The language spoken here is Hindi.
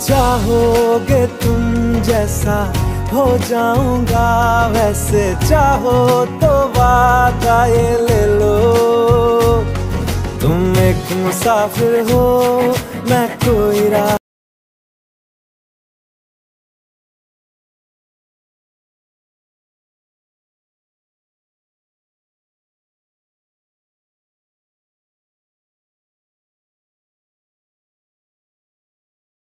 चाहोगे तुम जैसा, हो जाऊँगा वैसे। चाहो तो वादा ये ले लो। तुम एक मुसाफिर हो, मैं तो